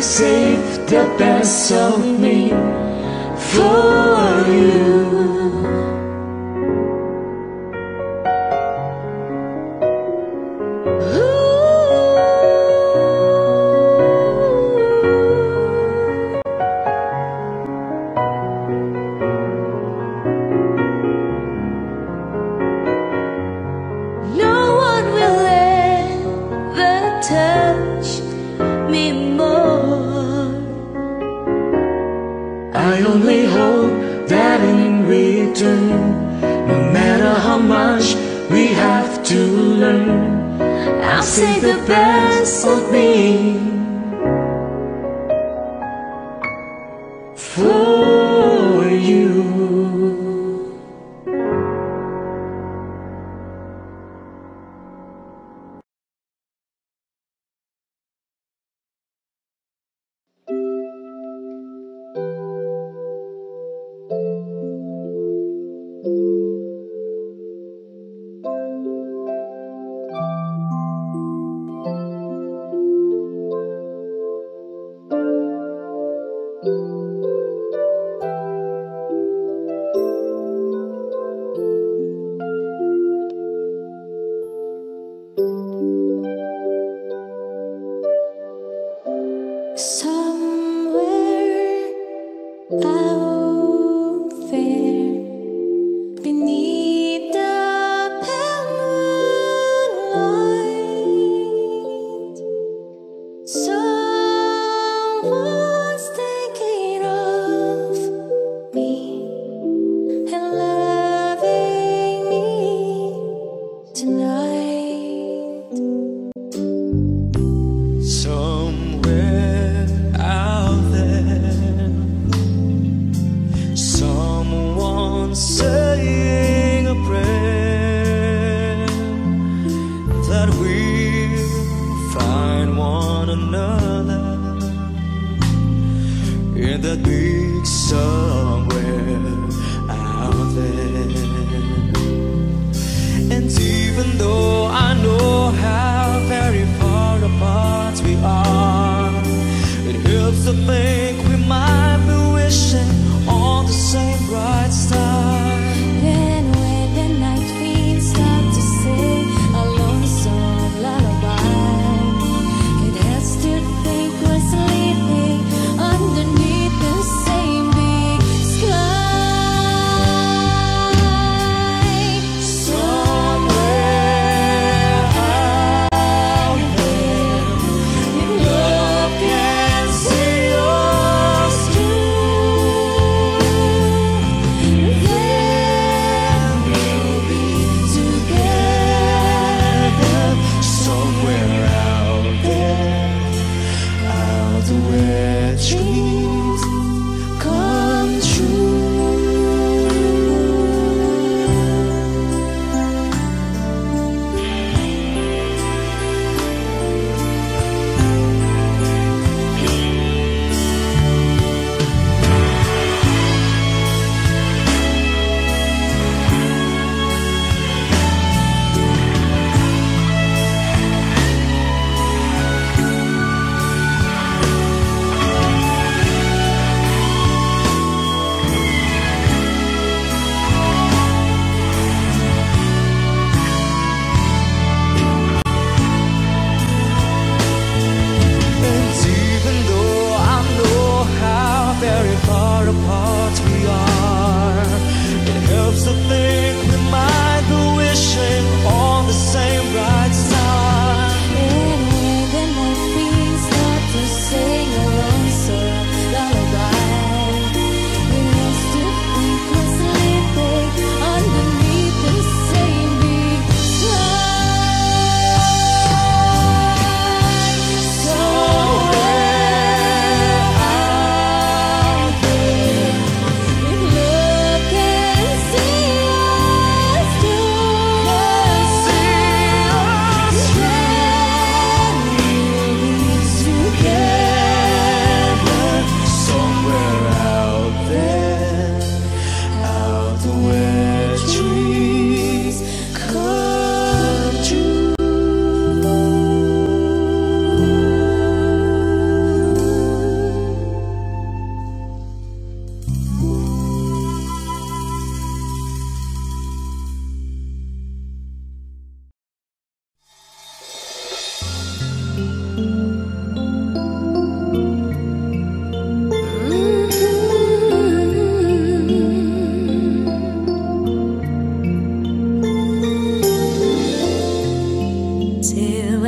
saved the best of me for you.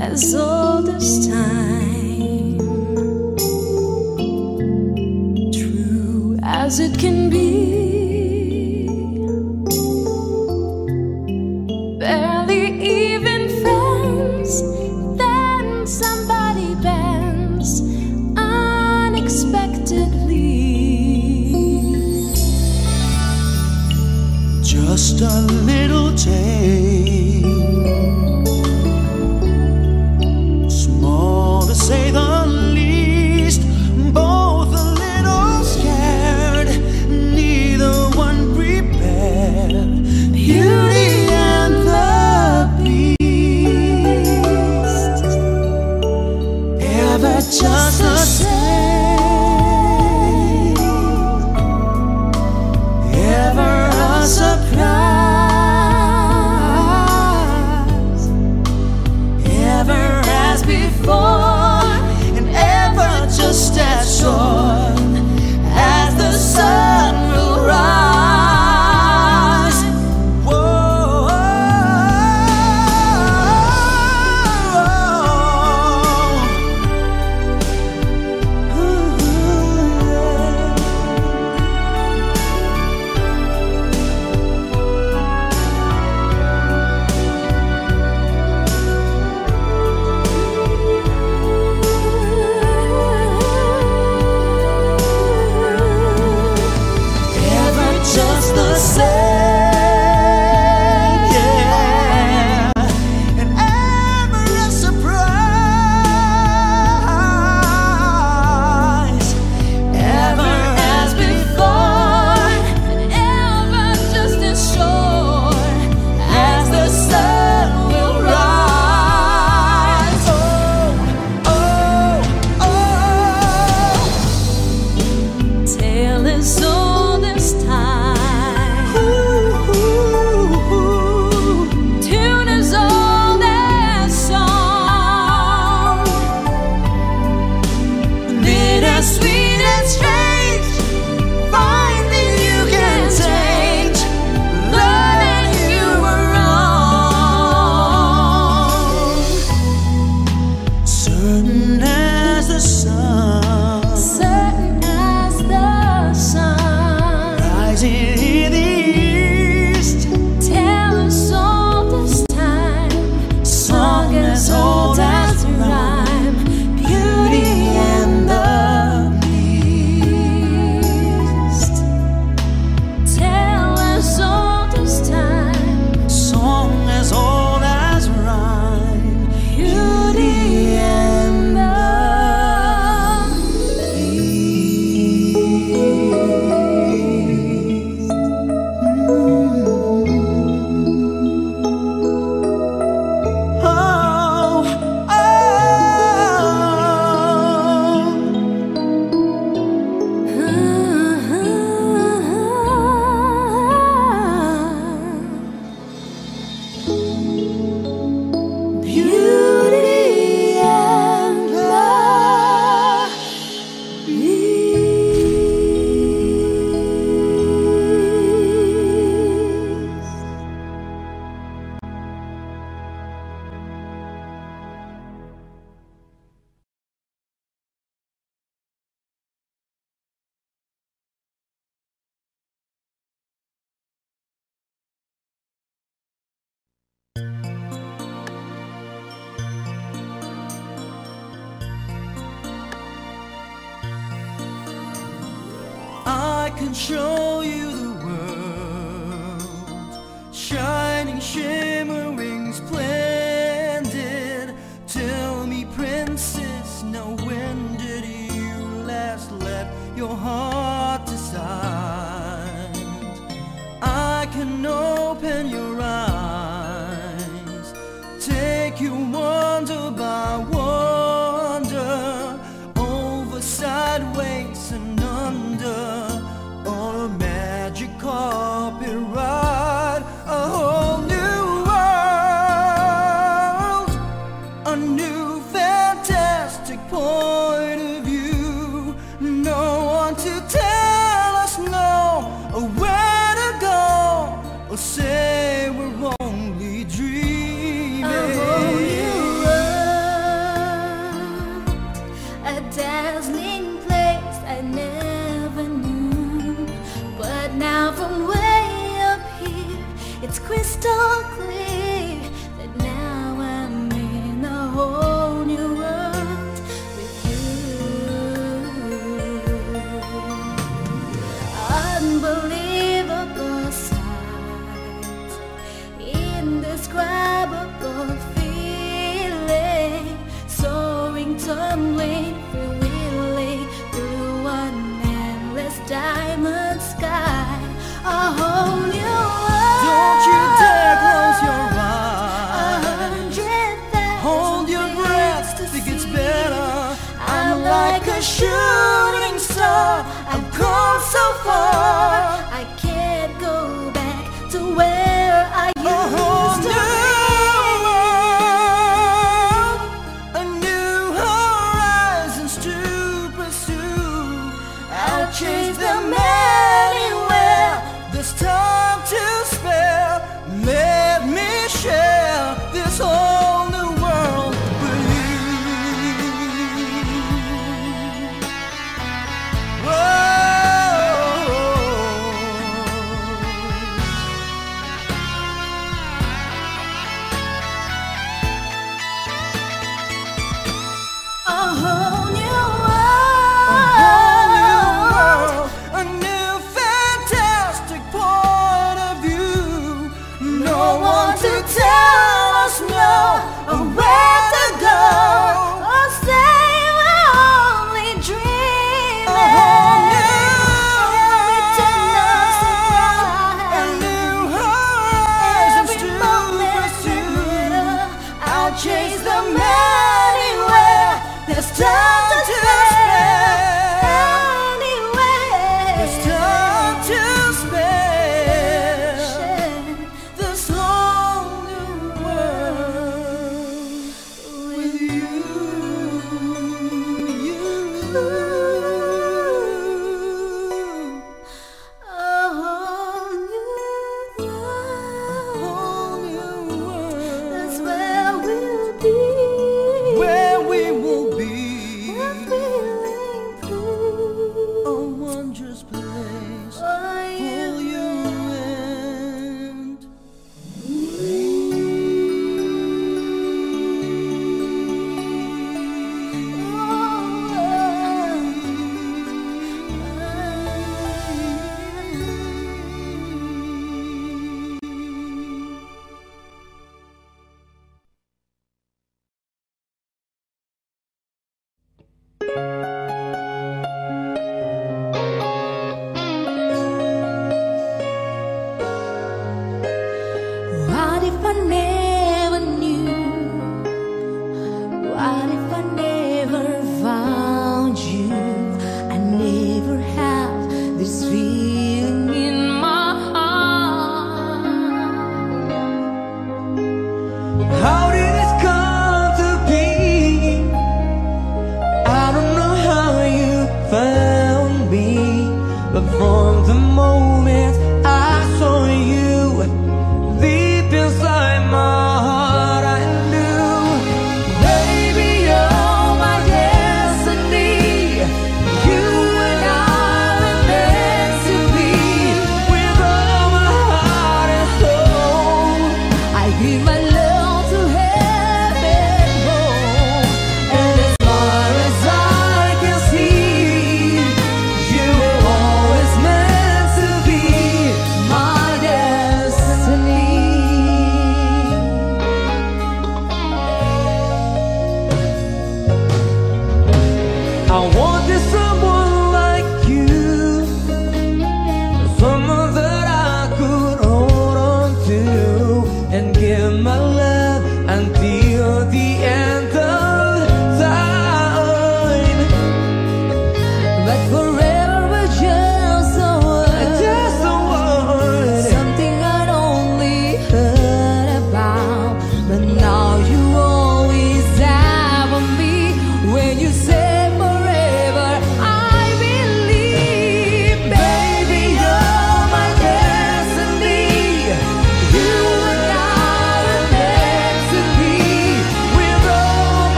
as old as time, true as it can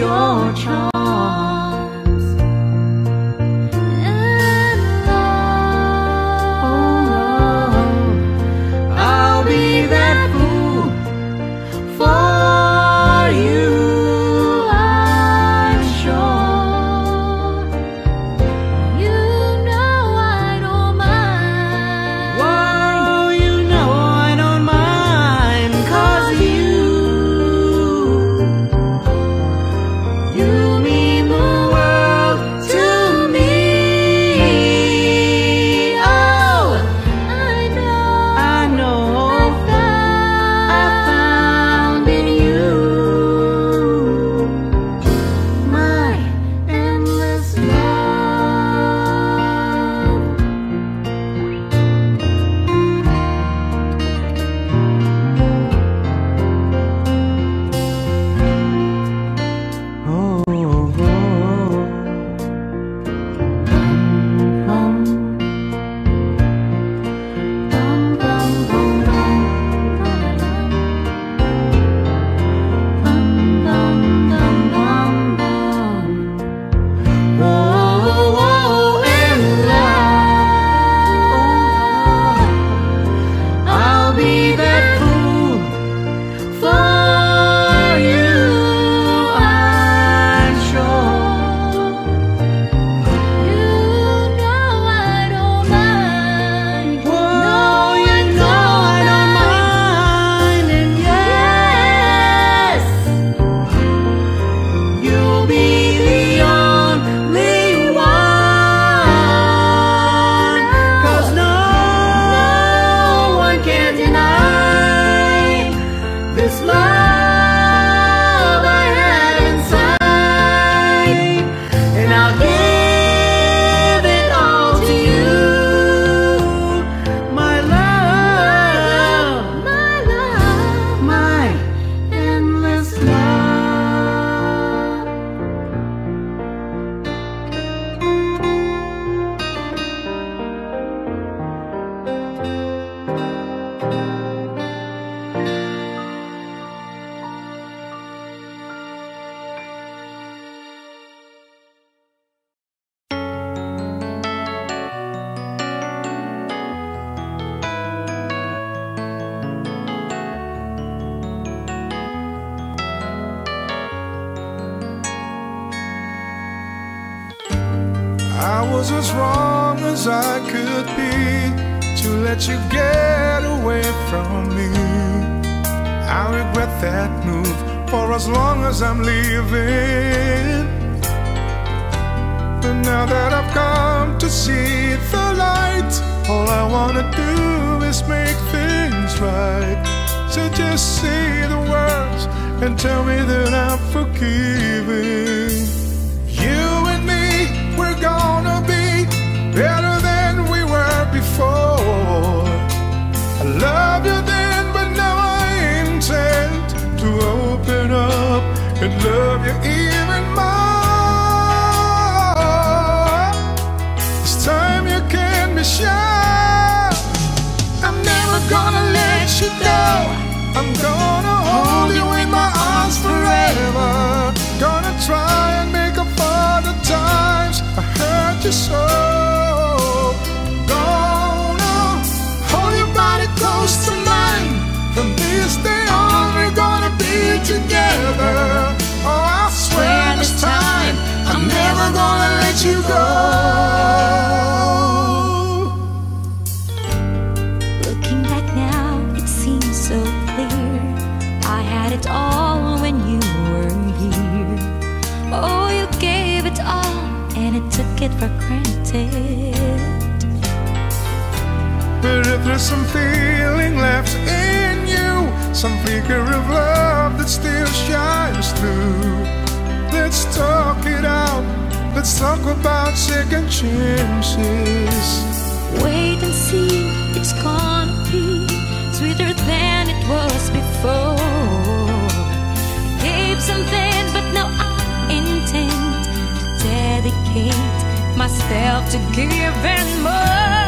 your I was as wrong as I could be to let you get away from me. I regret that move for as long as I'm living. But now that I've come to see the light, all I wanna do is make things right. So just say the words and tell me that I'm forgiving. I'm never gonna let you go. I'm gonna hold you in my arms forever. Gonna try and make up for the times I hurt you so. Gonna hold your body close to mine. From this day on, we're gonna be together. It it for granted. But if there's some feeling left in you, some flicker of love that still shines through, let's talk it out. Let's talk about second chances. Wait and see, it's gonna be sweeter than it was before. Gave something, myself to giving more.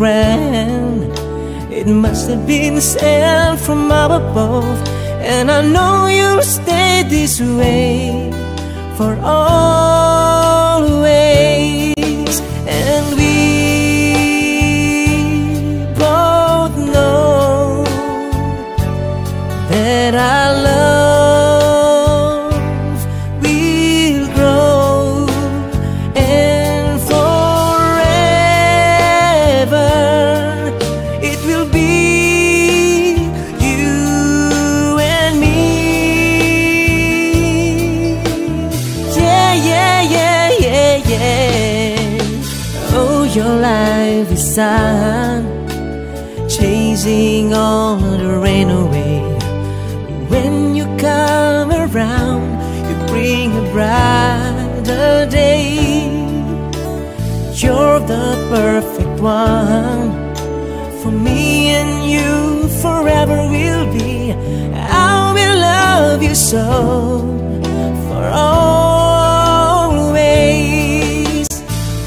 Grand. It must have been sent from up above, and I know you'll stay this way for always. For me and you forever will be. I will love you so for always.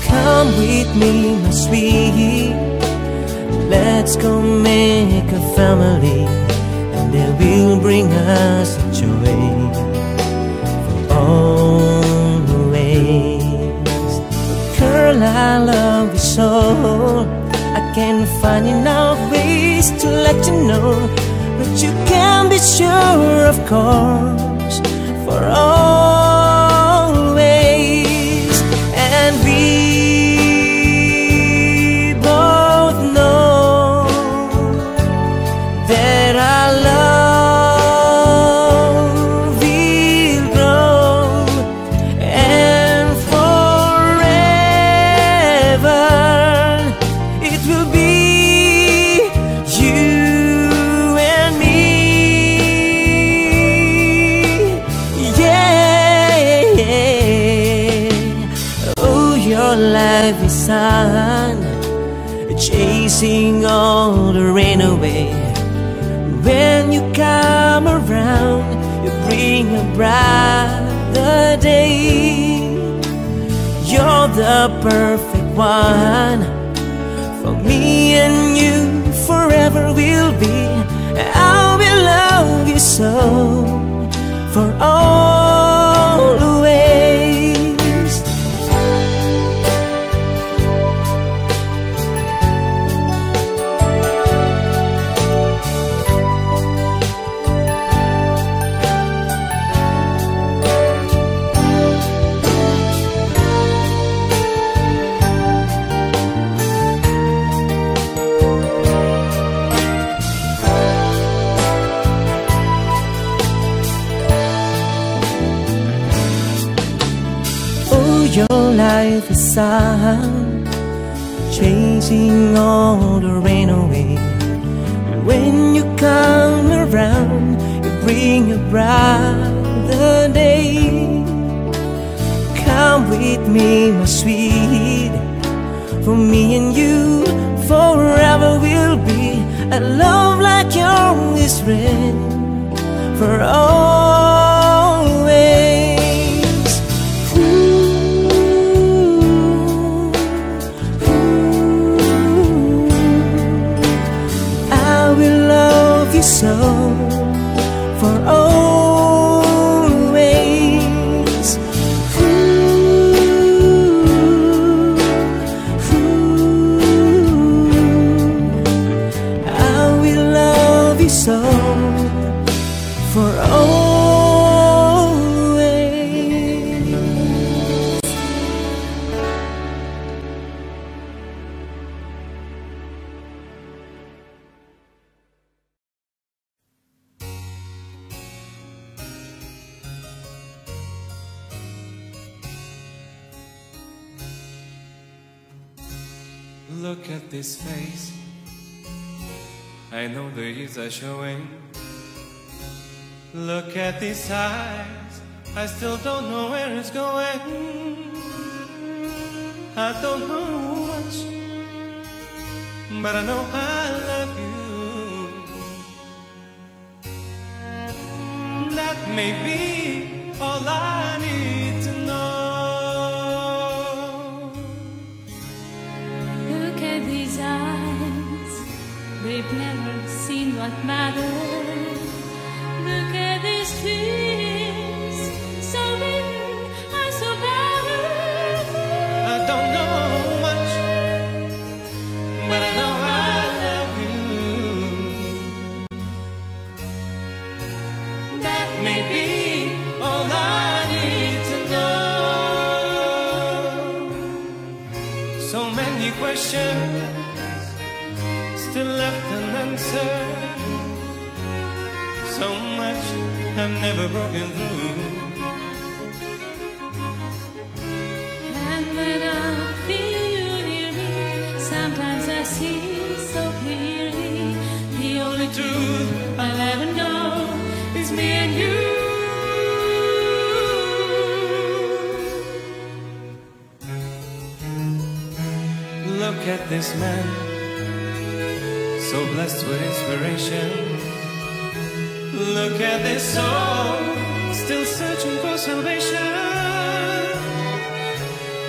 Come with me, my sweet. Let's go make a family, and they will bring us joy I love you so. I can't find enough ways to let you know, but you can be sure, of course, for always. Perfect one for me and you forever will be. I will love you so for always. Life is sun, chasing all the rain away. When you come around, you bring a brighter day. Come with me, my sweet. For me and you, forever will be a love like yours is red for always. So showing. Look at these eyes. I still don't know where it's going. I don't know much, but I know I love you. That may be all I need to know. Look at these eyes, they've never what matters. Look at these tears, so big and so battered. I don't know much, but I know I love you. That may be all I need to know. So many questions still left unanswered. I've never broken through. And when I feel you near me, sometimes I see so clearly the only truth I'll ever know is me and you. Look at this man, so blessed with inspiration. Look at this soul, still searching for salvation.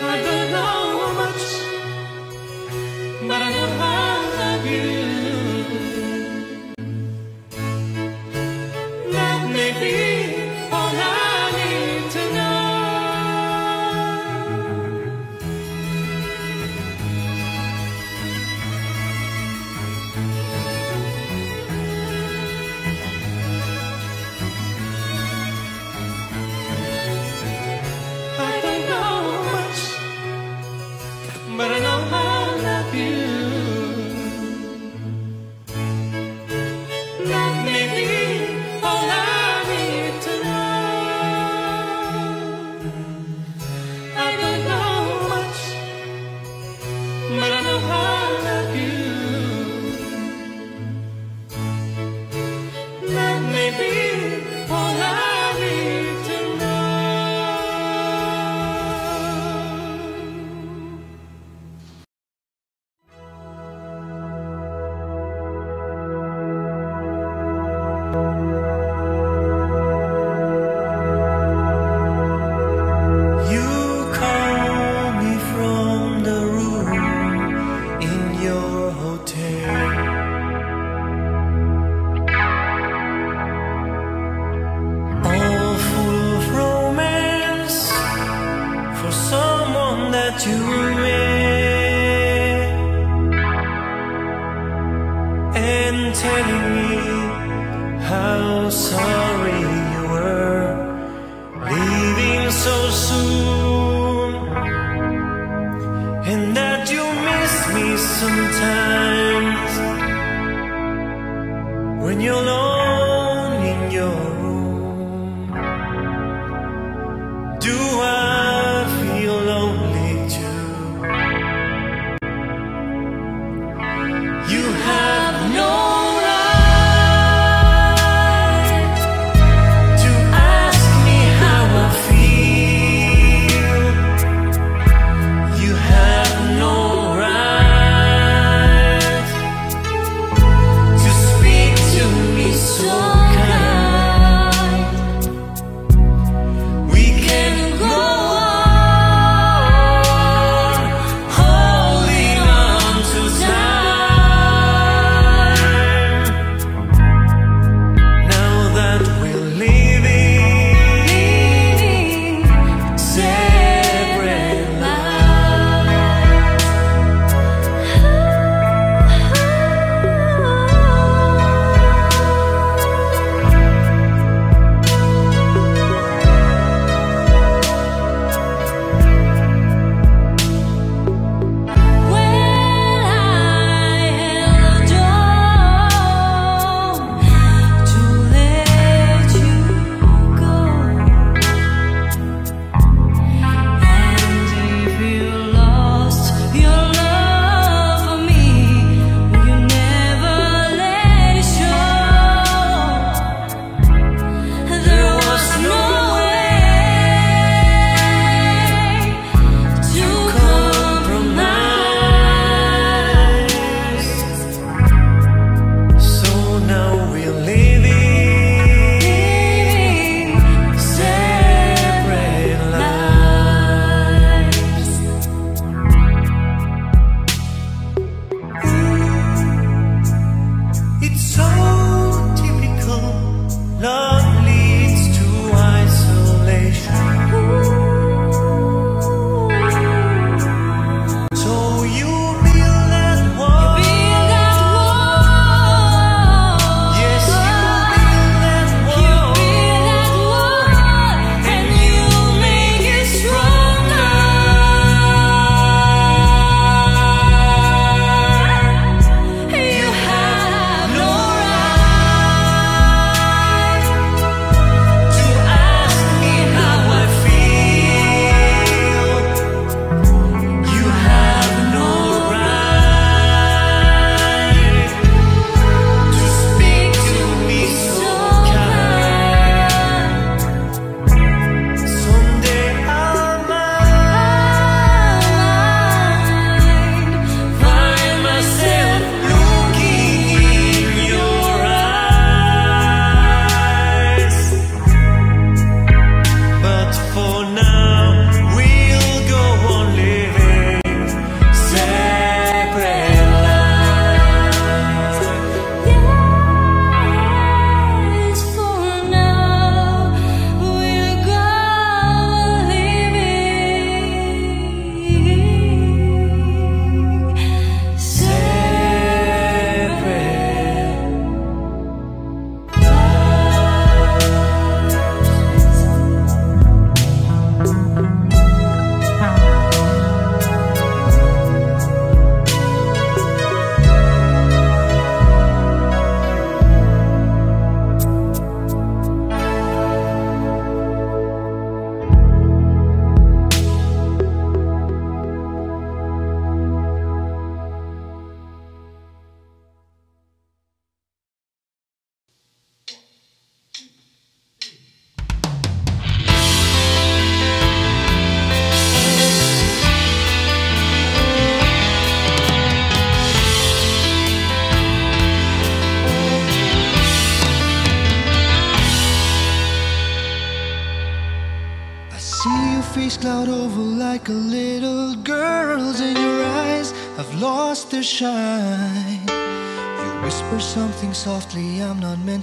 I don't know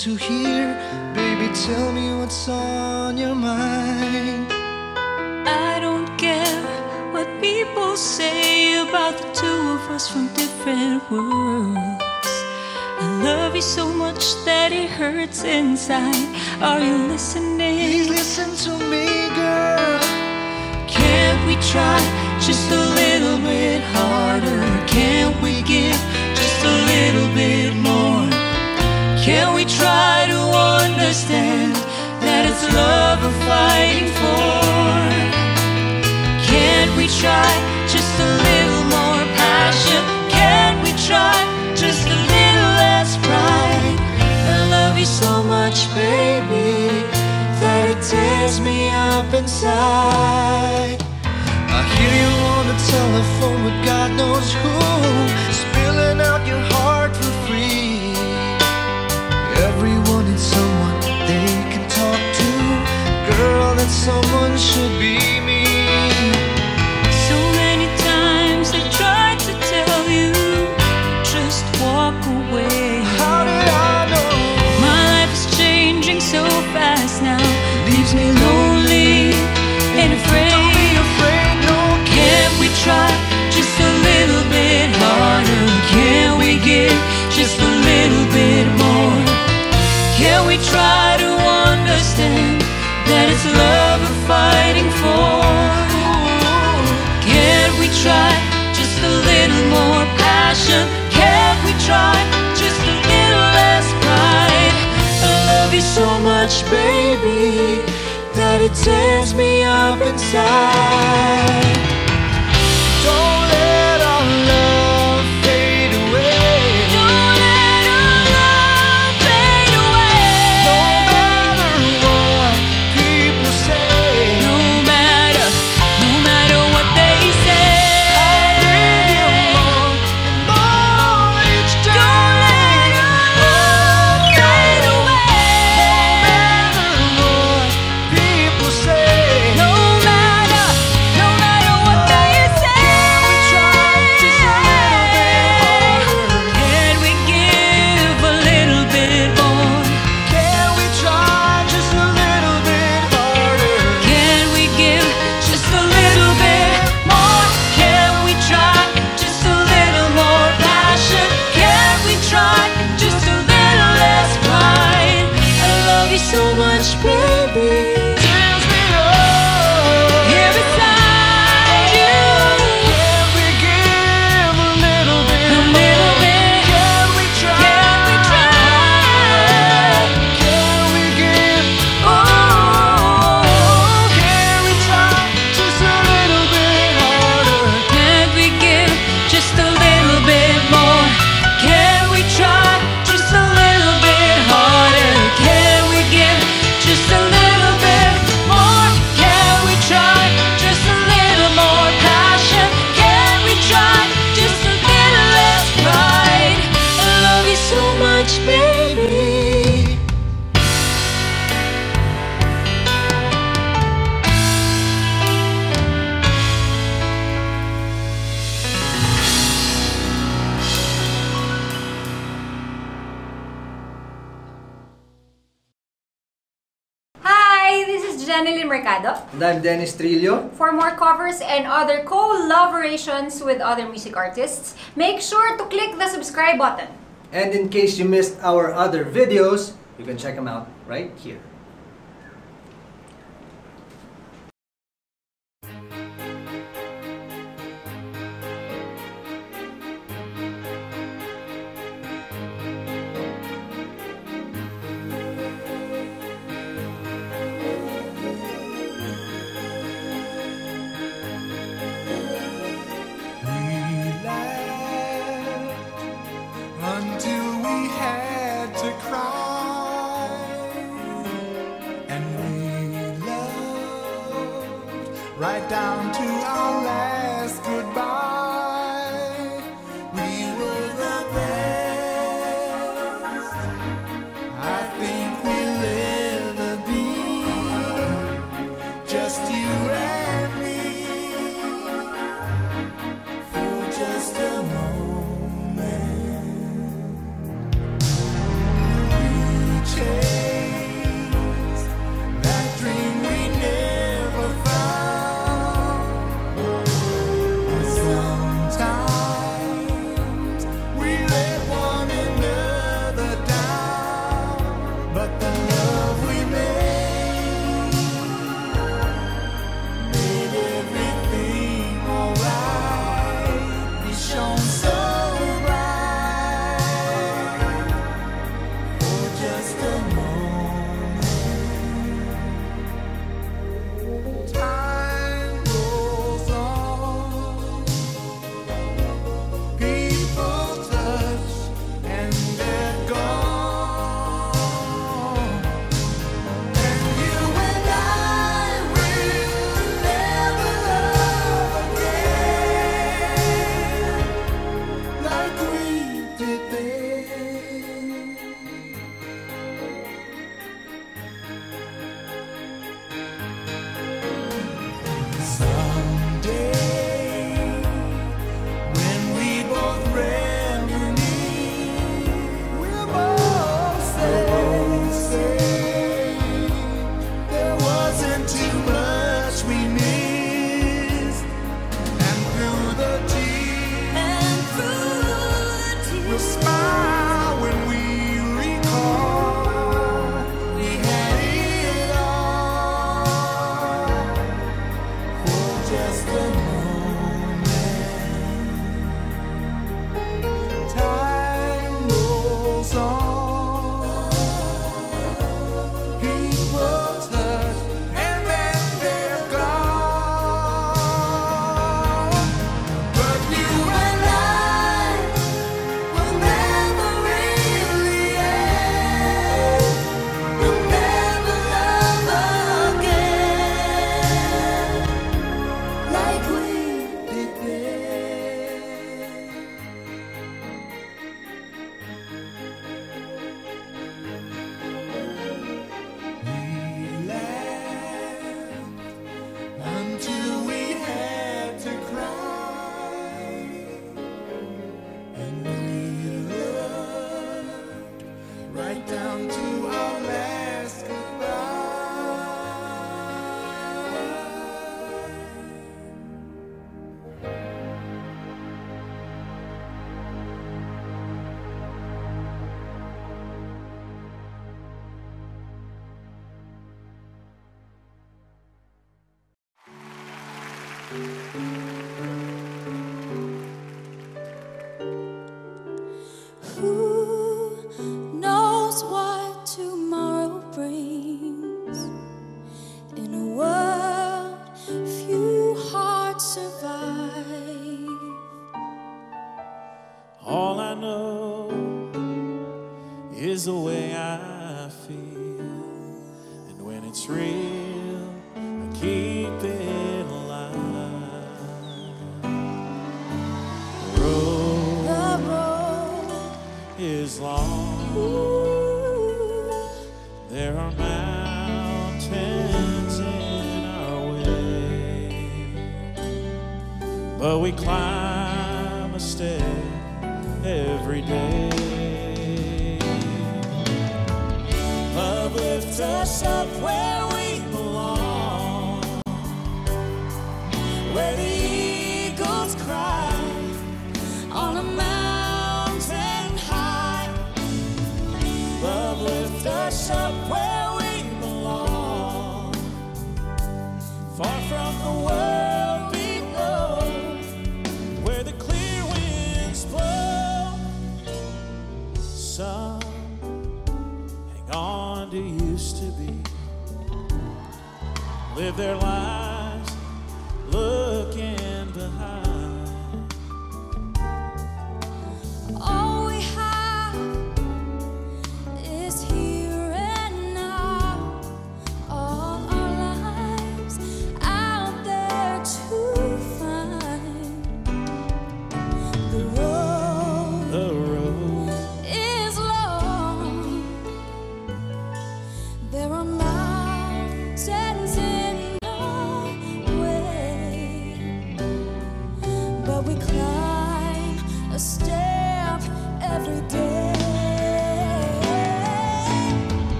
I'm not meant to hear. Baby, tell me what's on your mind. I don't care what people say about the two of us from different worlds. I love you so much that it hurts inside. Are you listening? Please listen to me, girl. Can't we try just a little bit harder? Can't we give just a little bit more? We're fighting for? Can't we try just a little more passion? Can't we try just a little less pride? I love you so much, baby, that it tears me up inside. I hear you on the telephone with God knows who, someone should be me. So many times I tried to tell you, just walk away. How did I know? My life is changing so fast now, leaves me lonely and afraid. Don't be afraid, no. Can't we try just a little bit harder? Can we give just a little bit more? Can we try to understand that it's love it tears me up inside. music artists, make sure to click the subscribe button. And in case you missed our other videos, you can check them out right here.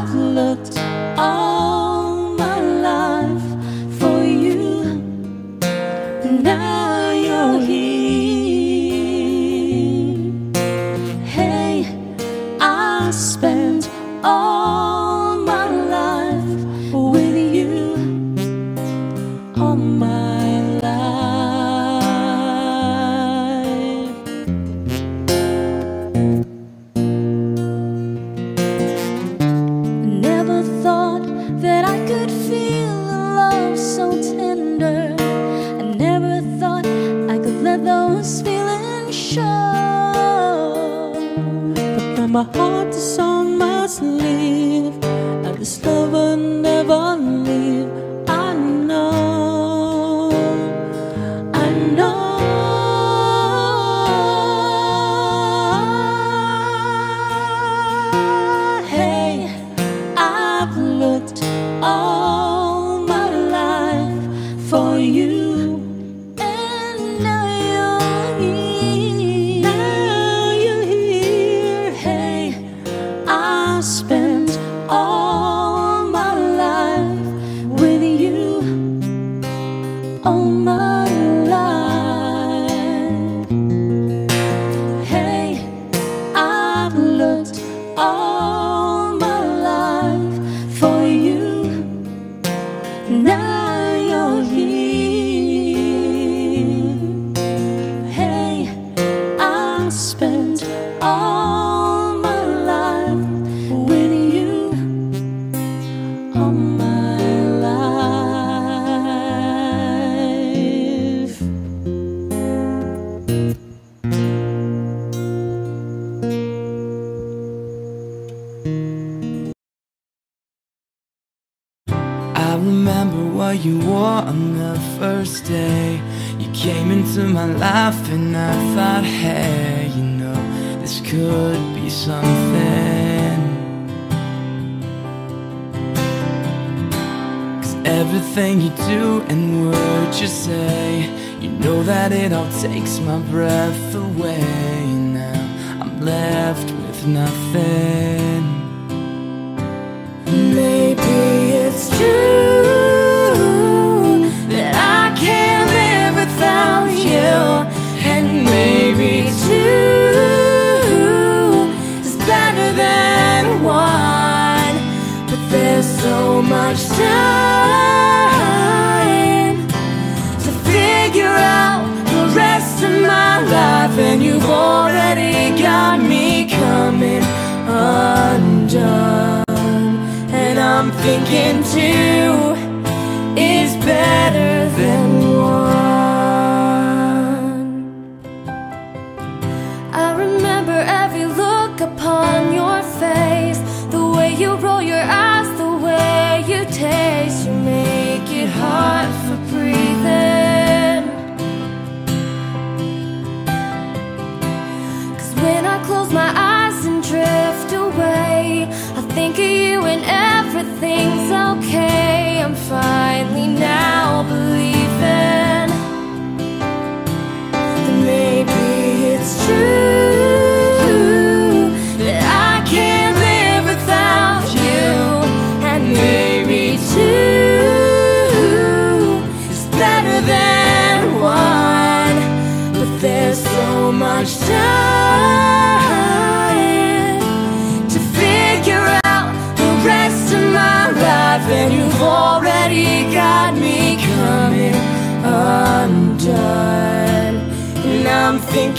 Hey,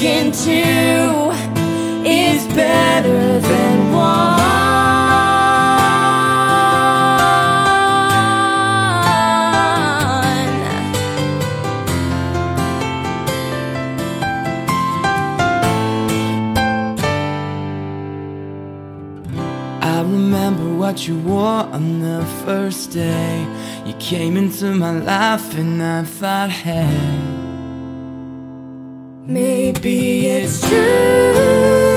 two is better than one. I remember what you wore on the first day You came into my life and I thought, hey Maybe it's true.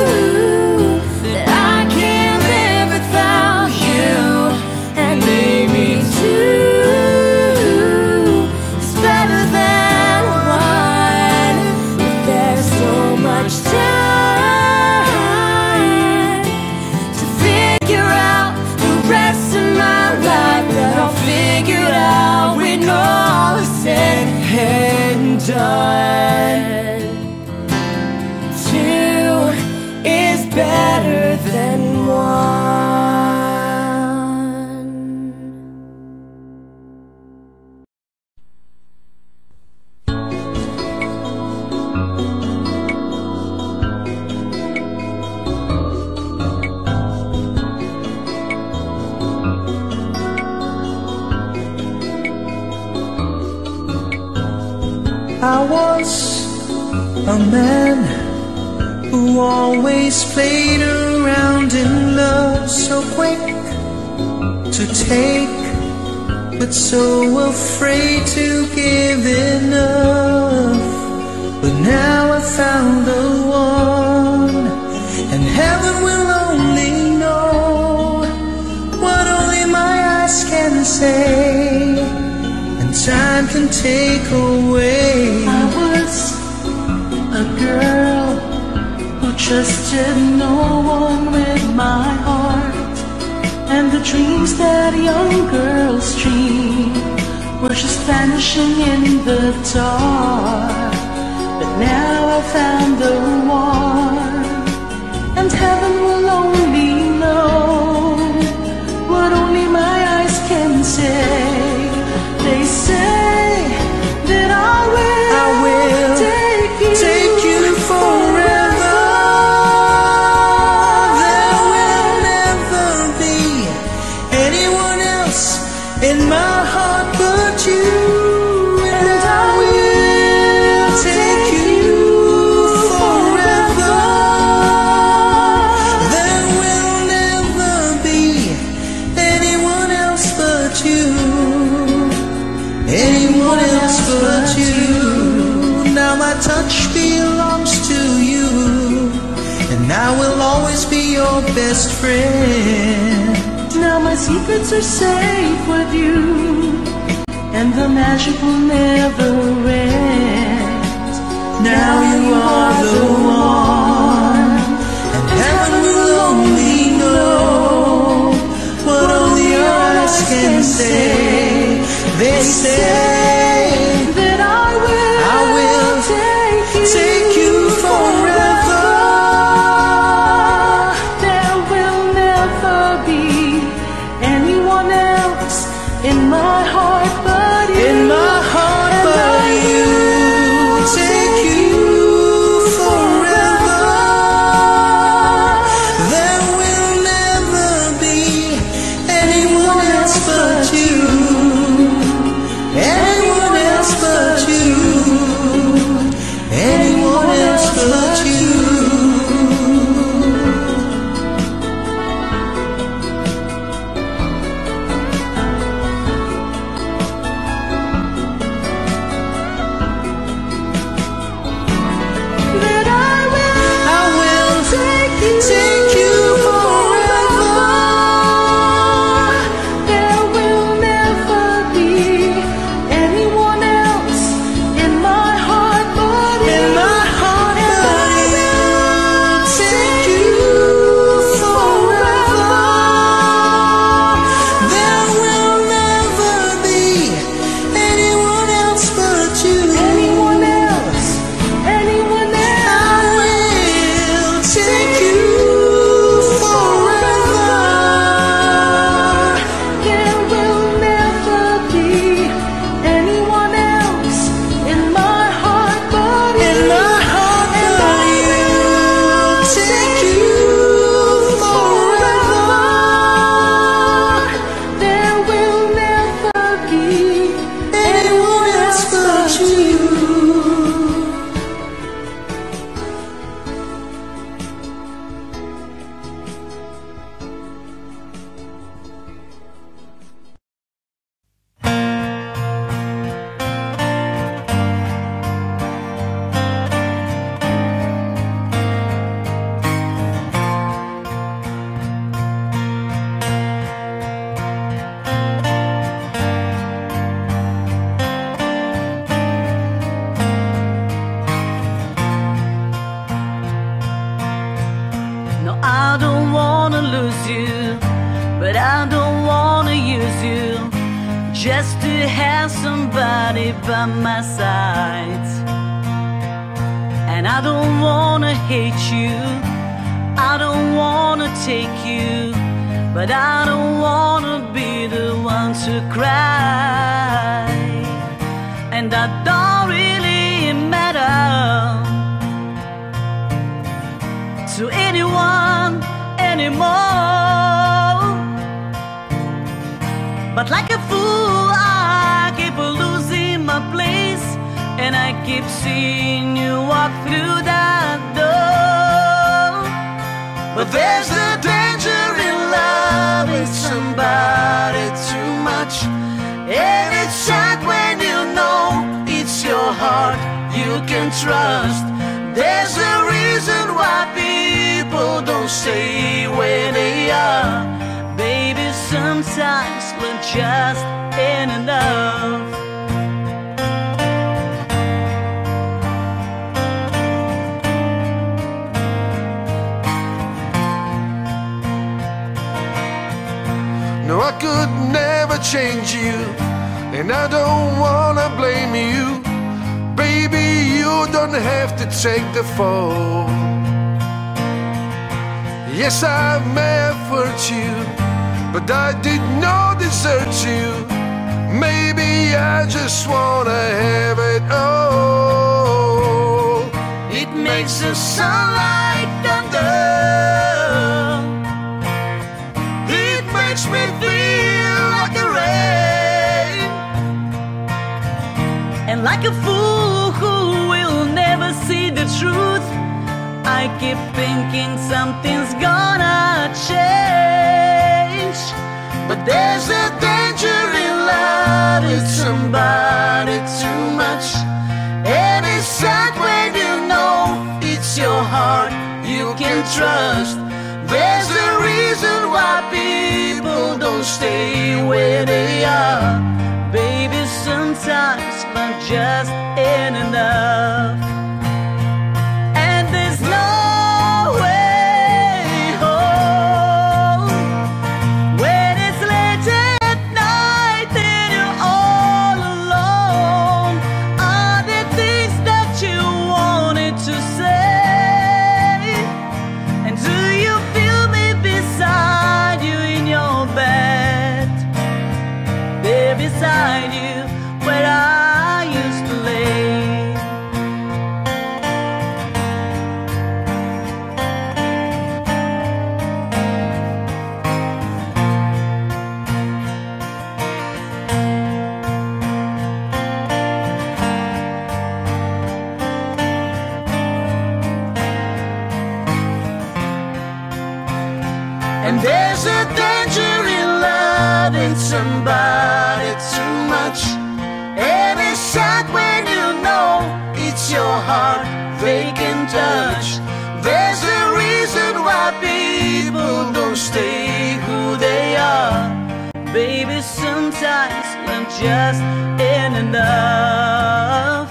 was a man who always played around in love so quick to take, but so afraid to give enough. But now I found the one, and heaven will only know what only my eyes can say, and time can take away. trusted no one with my heart. And the dreams that young girls dream Were just vanishing in the dark. But now I found the one are safe with you, and the magic will never end. Now you are the one, and heaven will only know what only your eyes can say. They say. Trust. There's a reason why people don't stay where they are. Baby, sometimes love just in enough. No, I could never change you, and I don't wanna blame you. Baby, you don't have to take the fall. Yes, I may have hurt you, but I did not desert you. Maybe I just wanna have it all. It makes the sunlight thunder. It makes me feel like a rain. And like a fool truth, I keep thinking something's gonna change. But there's a danger in loving somebody too much. And it's sad when you know it's your heart you can trust. There's a reason why people don't stay where they are. Baby, sometimes love just ain't enough. Baby, sometimes I'm just ain't enough.